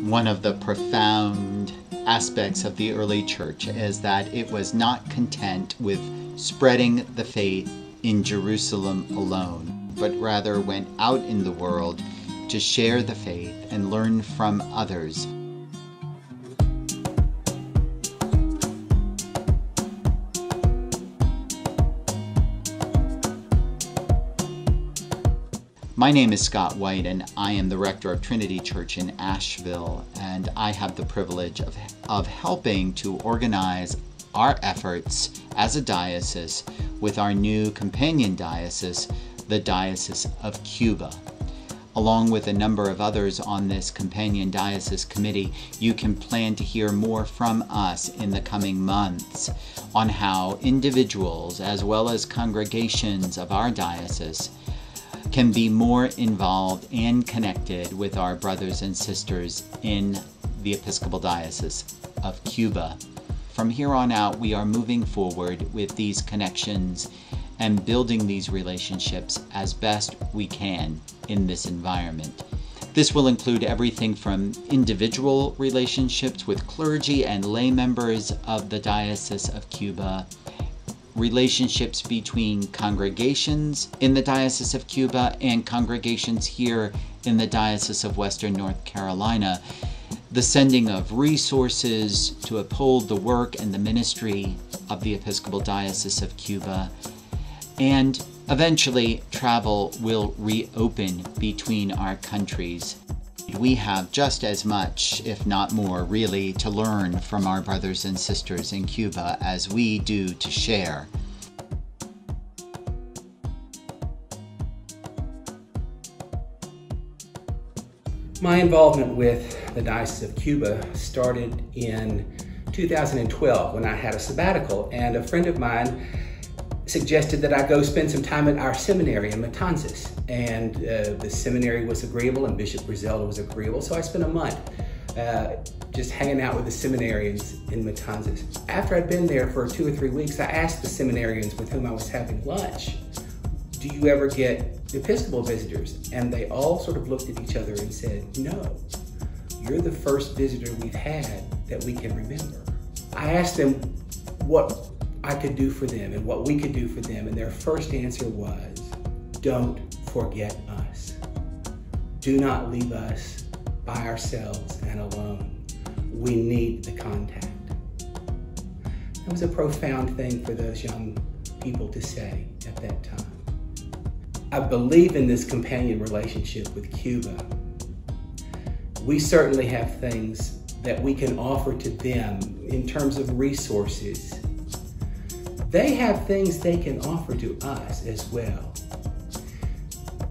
One of the profound aspects of the early church is that it was not content with spreading the faith in Jerusalem alone, but rather went out in the world to share the faith and learn from others. My name is Scott White, and I am the rector of Trinity Church in Asheville, and I have the privilege of, of helping to organize our efforts as a diocese with our new companion diocese, the Diocese of Cuba. Along with a number of others on this companion diocese committee, you can plan to hear more from us in the coming months on how individuals as well as congregations of our diocese can be more involved and connected with our brothers and sisters in the Episcopal Diocese of Cuba. From here on out, we are moving forward with these connections and building these relationships as best we can in this environment. This will include everything from individual relationships with clergy and lay members of the Diocese of Cuba relationships between congregations in the Diocese of Cuba and congregations here in the Diocese of Western North Carolina, the sending of resources to uphold the work and the ministry of the Episcopal Diocese of Cuba, and eventually travel will reopen between our countries. We have just as much, if not more, really, to learn from our brothers and sisters in Cuba as we do to share. My involvement with the Diocese of Cuba started in 2012 when I had a sabbatical, and a friend of mine suggested that I go spend some time at our seminary in Matanzas. And uh, the seminary was agreeable and Bishop Griselda was agreeable. So I spent a month uh, just hanging out with the seminarians in Matanzas. After I'd been there for two or three weeks, I asked the seminarians with whom I was having lunch, do you ever get Episcopal visitors? And they all sort of looked at each other and said, no, you're the first visitor we've had that we can remember. I asked them what I could do for them and what we could do for them. And their first answer was, don't forget us. Do not leave us by ourselves and alone. We need the contact. That was a profound thing for those young people to say at that time. I believe in this companion relationship with Cuba. We certainly have things that we can offer to them in terms of resources they have things they can offer to us as well.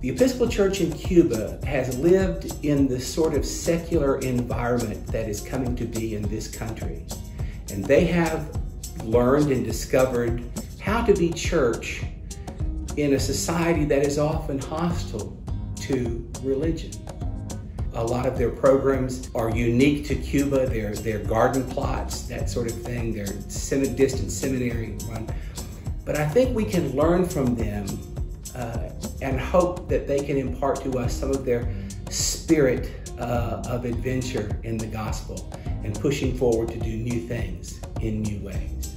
The Episcopal Church in Cuba has lived in the sort of secular environment that is coming to be in this country. And they have learned and discovered how to be church in a society that is often hostile to religion. A lot of their programs are unique to Cuba. Their, their garden plots, that sort of thing. They're distant seminary run. But I think we can learn from them uh, and hope that they can impart to us some of their spirit uh, of adventure in the gospel and pushing forward to do new things in new ways.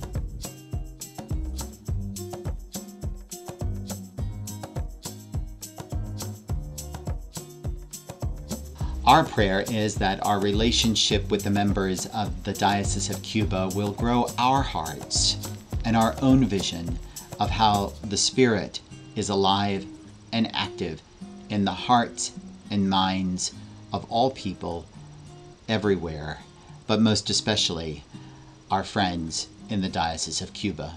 Our prayer is that our relationship with the members of the Diocese of Cuba will grow our hearts and our own vision of how the Spirit is alive and active in the hearts and minds of all people everywhere, but most especially our friends in the Diocese of Cuba.